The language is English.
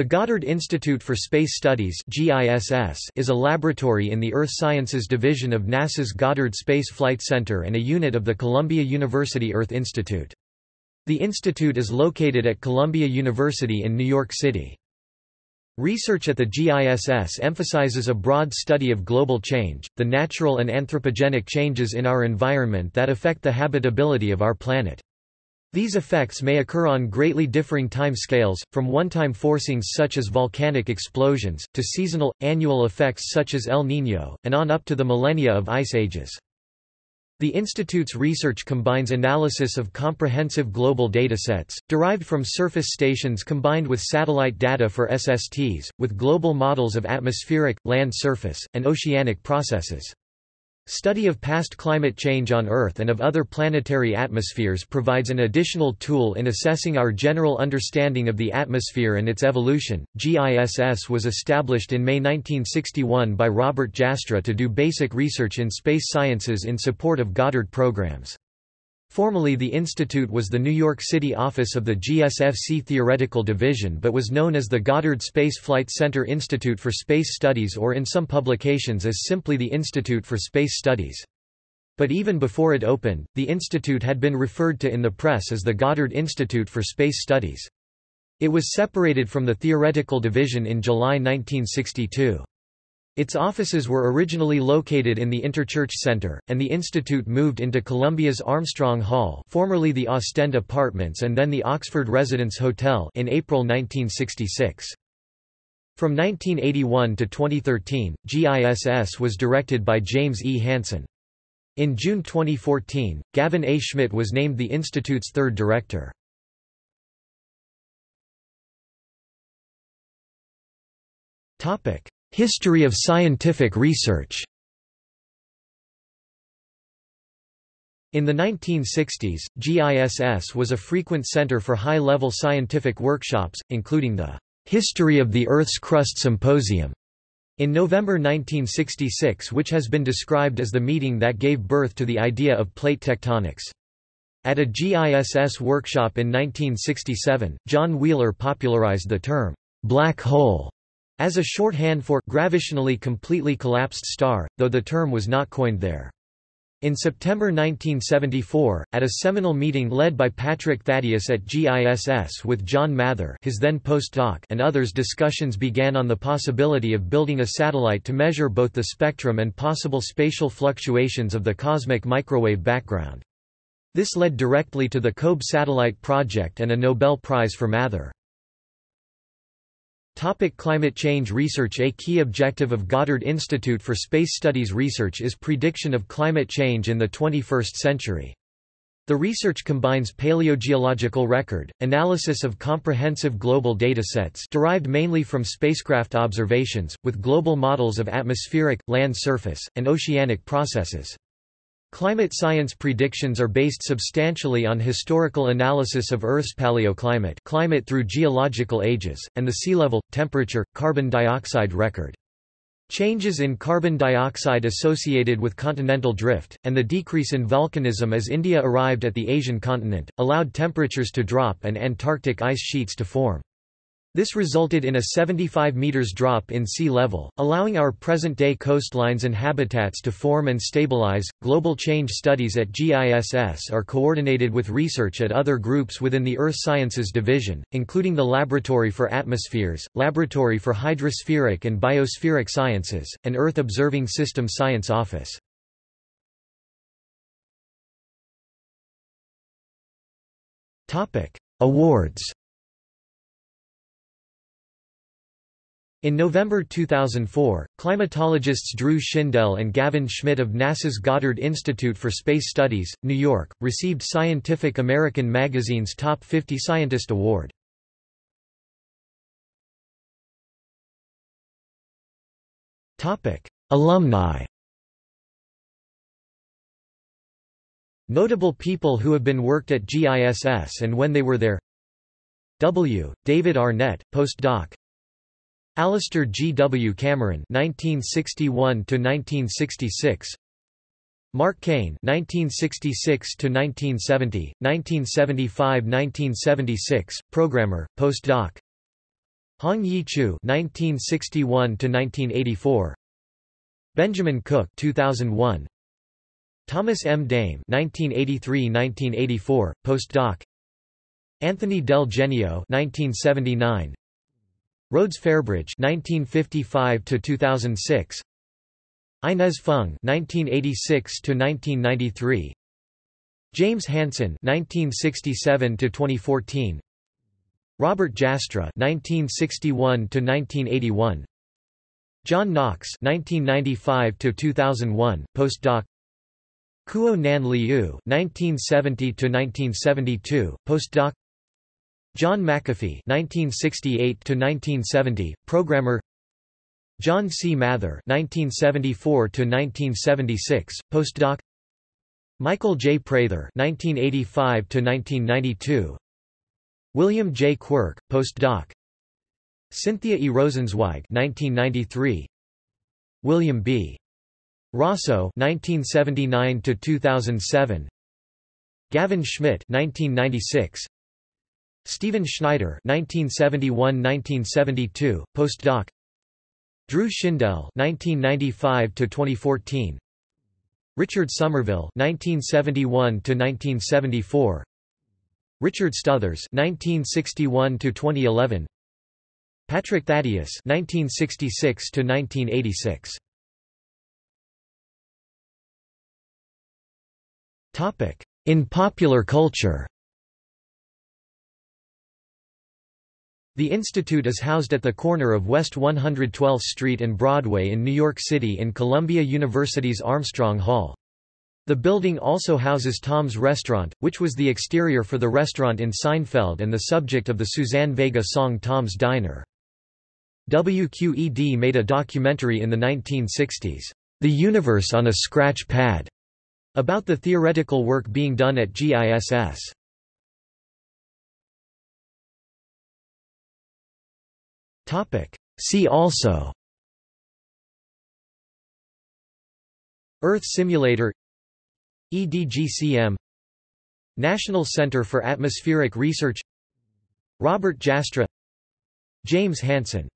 The Goddard Institute for Space Studies is a laboratory in the Earth Sciences Division of NASA's Goddard Space Flight Center and a unit of the Columbia University Earth Institute. The institute is located at Columbia University in New York City. Research at the GISS emphasizes a broad study of global change, the natural and anthropogenic changes in our environment that affect the habitability of our planet. These effects may occur on greatly differing time scales, from one-time forcings such as volcanic explosions, to seasonal, annual effects such as El Niño, and on up to the millennia of ice ages. The Institute's research combines analysis of comprehensive global datasets, derived from surface stations combined with satellite data for SSTs, with global models of atmospheric, land surface, and oceanic processes. Study of past climate change on Earth and of other planetary atmospheres provides an additional tool in assessing our general understanding of the atmosphere and its evolution. GISS was established in May 1961 by Robert Jastrow to do basic research in space sciences in support of Goddard programs. Formally the institute was the New York City office of the GSFC Theoretical Division but was known as the Goddard Space Flight Center Institute for Space Studies or in some publications as simply the Institute for Space Studies. But even before it opened, the institute had been referred to in the press as the Goddard Institute for Space Studies. It was separated from the Theoretical Division in July 1962. Its offices were originally located in the Interchurch Center, and the institute moved into Columbia's Armstrong Hall formerly the Ostend Apartments and then the Oxford Residence Hotel in April 1966. From 1981 to 2013, GISS was directed by James E. Hansen. In June 2014, Gavin A. Schmidt was named the Institute's third director. Topic: History of scientific research In the 1960s, GISS was a frequent center for high-level scientific workshops, including the History of the Earth's Crust Symposium in November 1966 which has been described as the meeting that gave birth to the idea of plate tectonics. At a GISS workshop in 1967, John Wheeler popularized the term, black hole, as a shorthand for gravitationally completely collapsed star, though the term was not coined there. In September 1974, at a seminal meeting led by Patrick Thaddeus at GISS with John Mather his then postdoc and others discussions began on the possibility of building a satellite to measure both the spectrum and possible spatial fluctuations of the cosmic microwave background. This led directly to the COBE satellite project and a Nobel Prize for Mather. Topic climate change research A key objective of Goddard Institute for Space Studies research is prediction of climate change in the 21st century. The research combines paleogeological record, analysis of comprehensive global datasets derived mainly from spacecraft observations, with global models of atmospheric, land surface, and oceanic processes. Climate science predictions are based substantially on historical analysis of Earth's paleoclimate climate through geological ages, and the sea level, temperature, carbon dioxide record. Changes in carbon dioxide associated with continental drift, and the decrease in volcanism as India arrived at the Asian continent, allowed temperatures to drop and Antarctic ice sheets to form. This resulted in a 75 meters drop in sea level, allowing our present-day coastlines and habitats to form and stabilize. Global change studies at GISS are coordinated with research at other groups within the Earth Sciences Division, including the Laboratory for Atmospheres, Laboratory for Hydrospheric and Biospheric Sciences, and Earth Observing System Science Office. Topic: Awards In November 2004, climatologists Drew Shindell and Gavin Schmidt of NASA's Goddard Institute for Space Studies, New York, received Scientific American magazine's Top 50 Scientist Award. Alumni Notable people who have been worked at GISS and when they were there W. David Arnett, postdoc Alistair G. W. Cameron (1961–1966), Mark Cane (1966–1970, 1975–1976), programmer, postdoc. Hong Yee Chiu (1961–1984), Benjamin Cook (2001), Thomas M. Dame (1983–1984), postdoc. Anthony Del Genio (1979), Rhodes Fairbridge 1955 to 2006 Inez Fung 1986 to 1993 James Hansen 1967 to 2014 Robert Jastrow 1961 to 1981 John Knox 1995 to 2001 postdoc. Kuo Nan Liou 1970 to 1972 postdoc. John McAfee (1968–1970), programmer. John C. Mather (1974–1976), postdoc. Michael J. Prather (1985–1992), William J. Quirk, postdoc. Cynthia E. Rosenzweig (1993), William B. Rossow (1979–2007), Gavin Schmidt (1996). Stephen Schneider (1971–1972), postdoc. Drew Shindell (1995–2014), Richard Somerville (1971–1974), Richard Stothers (1961–2011), Patrick Thaddeus (1966–1986). Topic in popular culture. The institute is housed at the corner of West 112th Street and Broadway in New York City in Columbia University's Armstrong Hall. The building also houses Tom's Restaurant, which was the exterior for the restaurant in Seinfeld and the subject of the Suzanne Vega song Tom's Diner. WQED made a documentary in the 1960s, The Universe on a Scratch Pad, about the theoretical work being done at GISS. See also Earth Simulator EDGCM National Center for Atmospheric Research Robert Jastrow James Hansen